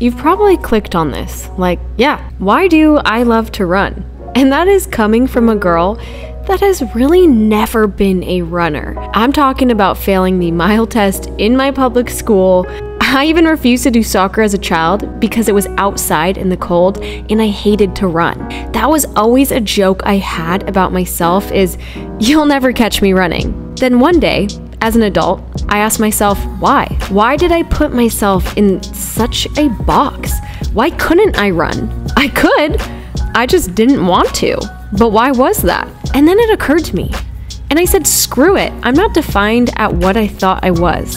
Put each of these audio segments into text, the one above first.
You've probably clicked on this, like, yeah, why do I love to run? And that is coming from a girl that has really never been a runner. I'm talking about failing the mile test in my public school. I even refused to do soccer as a child because it was outside in the cold and I hated to run. That was always a joke I had about myself is you'll never catch me running. Then one day, as an adult, I asked myself, why? Why did I put myself in such a box? Why couldn't I run? I could, I just didn't want to. But why was that? And then it occurred to me. And I said, screw it, I'm not defined at what I thought I was.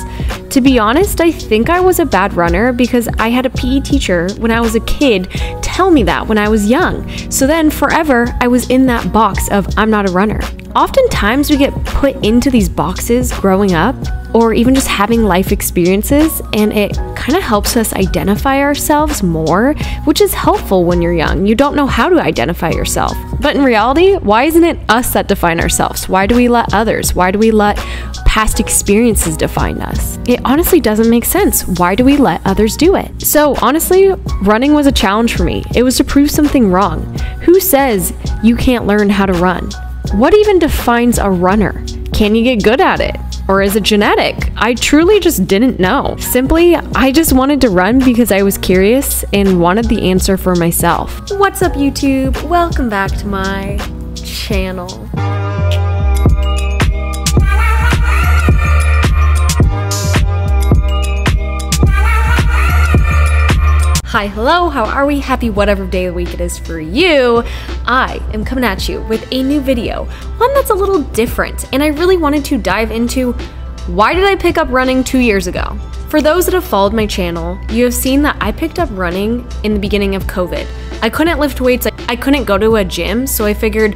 To be honest, I think I was a bad runner because I had a PE teacher when I was a kid tell me that when I was young. So then forever, I was in that box of I'm not a runner. Oftentimes, we get put into these boxes growing up or even just having life experiences, and it kind of helps us identify ourselves more, which is helpful when you're young. You don't know how to identify yourself. But in reality, why isn't it us that define ourselves? Why do we let others? Why do we let past experiences define us? It honestly doesn't make sense. Why do we let others do it? So, honestly, running was a challenge for me. It was to prove something wrong. Who says you can't learn how to run? What even defines a runner? Can you get good at it? Or is it genetic? I truly just didn't know. Simply, I just wanted to run because I was curious and wanted the answer for myself. What's up, YouTube? Welcome back to my channel. Hi, hello, how are we? Happy whatever day of the week it is for you. I am coming at you with a new video, one that's a little different, and I really wanted to dive into why did I pick up running two years ago? For those that have followed my channel, you have seen that I picked up running in the beginning of COVID. I couldn't lift weights, I couldn't go to a gym, so I figured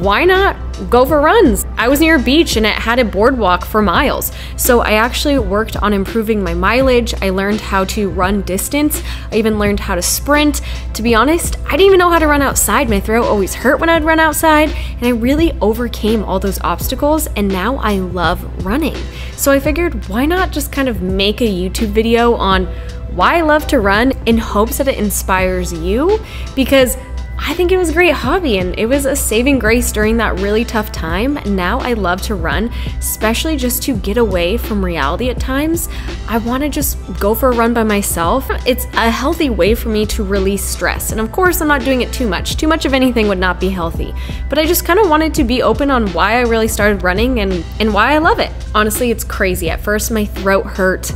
why not go for runs? I was near a beach and it had a boardwalk for miles. So I actually worked on improving my mileage. I learned how to run distance. I even learned how to sprint. To be honest, I didn't even know how to run outside. My throat always hurt when I'd run outside. And I really overcame all those obstacles. And now I love running. So I figured, why not just kind of make a YouTube video on why I love to run in hopes that it inspires you? Because I think it was a great hobby and it was a saving grace during that really tough time. Now I love to run, especially just to get away from reality at times. I want to just go for a run by myself. It's a healthy way for me to release stress. And of course, I'm not doing it too much. Too much of anything would not be healthy. But I just kind of wanted to be open on why I really started running and, and why I love it. Honestly, it's crazy. At first, my throat hurt.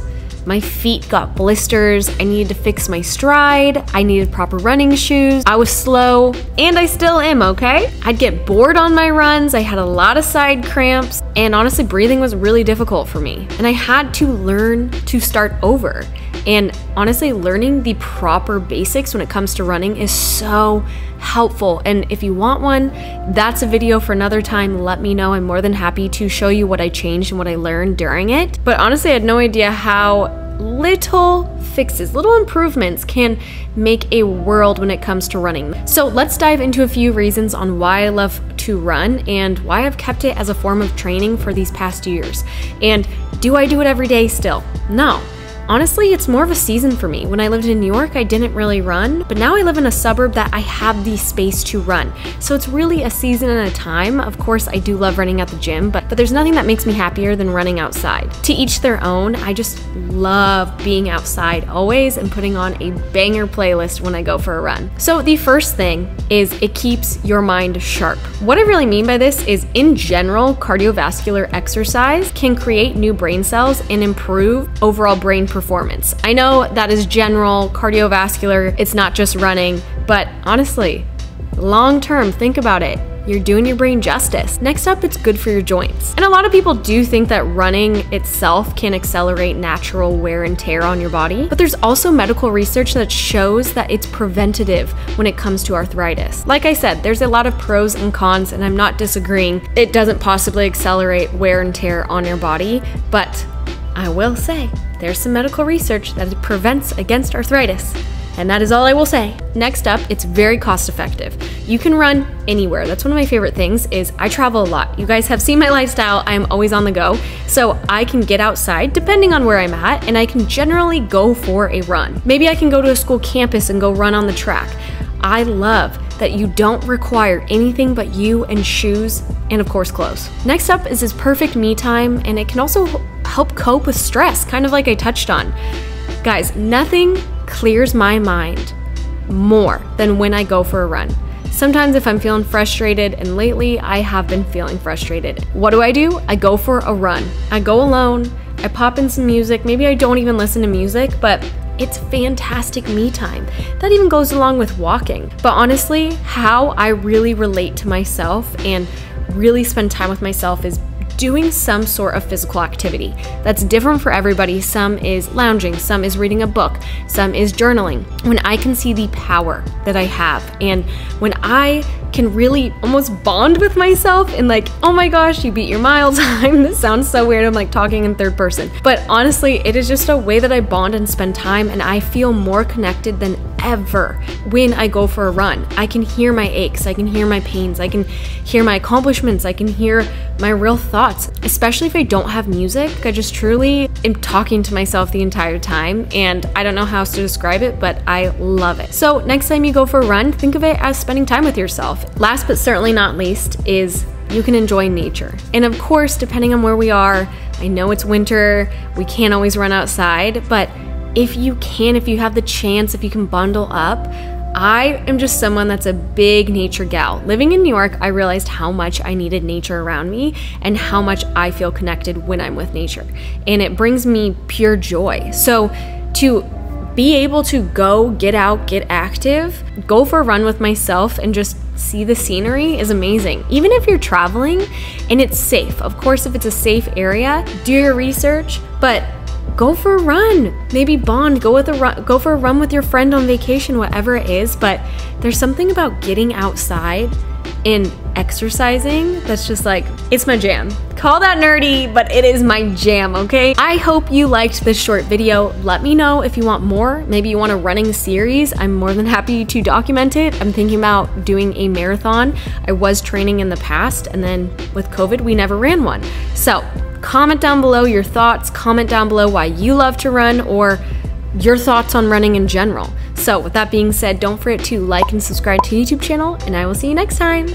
My feet got blisters. I needed to fix my stride. I needed proper running shoes. I was slow, and I still am, okay? I'd get bored on my runs. I had a lot of side cramps, and honestly, breathing was really difficult for me. And I had to learn to start over. And honestly, learning the proper basics when it comes to running is so helpful. And if you want one, that's a video for another time. Let me know. I'm more than happy to show you what I changed and what I learned during it. But honestly, I had no idea how little fixes, little improvements can make a world when it comes to running. So let's dive into a few reasons on why I love to run and why I've kept it as a form of training for these past years. And do I do it every day still? No. Honestly, it's more of a season for me. When I lived in New York, I didn't really run, but now I live in a suburb that I have the space to run. So it's really a season and a time. Of course, I do love running at the gym, but, but there's nothing that makes me happier than running outside. To each their own, I just love being outside always and putting on a banger playlist when I go for a run. So the first thing is it keeps your mind sharp. What I really mean by this is in general, cardiovascular exercise can create new brain cells and improve overall brain performance. I know that is general cardiovascular, it's not just running, but honestly, long term, think about it. You're doing your brain justice. Next up, it's good for your joints. And a lot of people do think that running itself can accelerate natural wear and tear on your body, but there's also medical research that shows that it's preventative when it comes to arthritis. Like I said, there's a lot of pros and cons, and I'm not disagreeing. It doesn't possibly accelerate wear and tear on your body, but I will say there's some medical research that it prevents against arthritis. And that is all I will say. Next up, it's very cost effective. You can run anywhere. That's one of my favorite things is I travel a lot. You guys have seen my lifestyle. I'm always on the go. So I can get outside depending on where I'm at and I can generally go for a run. Maybe I can go to a school campus and go run on the track. I love that you don't require anything but you and shoes and of course clothes. Next up is this perfect me time and it can also help cope with stress, kind of like I touched on. Guys, nothing clears my mind more than when I go for a run. Sometimes, if I'm feeling frustrated, and lately I have been feeling frustrated, what do I do? I go for a run. I go alone, I pop in some music. Maybe I don't even listen to music, but it's fantastic me time. That even goes along with walking. But honestly, how I really relate to myself and really spend time with myself is doing some sort of physical activity. That's different for everybody. Some is lounging, some is reading a book, some is journaling. When I can see the power that I have and when I can really almost bond with myself and like, oh my gosh, you beat your mile time. this sounds so weird. I'm like talking in third person. But honestly, it is just a way that I bond and spend time and I feel more connected than ever when I go for a run. I can hear my aches, I can hear my pains, I can hear my accomplishments, I can hear my real thoughts. Especially if I don't have music, I just truly am talking to myself the entire time and I don't know how else to describe it, but I love it. So, next time you go for a run, think of it as spending time with yourself. Last but certainly not least is you can enjoy nature. And of course, depending on where we are, I know it's winter, we can't always run outside, but if you can, if you have the chance, if you can bundle up, I am just someone that's a big nature gal. Living in New York, I realized how much I needed nature around me and how much I feel connected when I'm with nature. And it brings me pure joy. So, to be able to go, get out, get active, go for a run with myself, and just see the scenery is amazing. Even if you're traveling and it's safe, of course, if it's a safe area, do your research, but go for a run. Maybe bond, go with a run, go for a run with your friend on vacation, whatever it is. But there's something about getting outside in exercising that's just like, it's my jam. Call that nerdy, but it is my jam, okay? I hope you liked this short video. Let me know if you want more. Maybe you want a running series. I'm more than happy to document it. I'm thinking about doing a marathon. I was training in the past, and then with COVID, we never ran one. So, comment down below your thoughts. Comment down below why you love to run or your thoughts on running in general. So, with that being said, don't forget to like and subscribe to YouTube channel, and I will see you next time.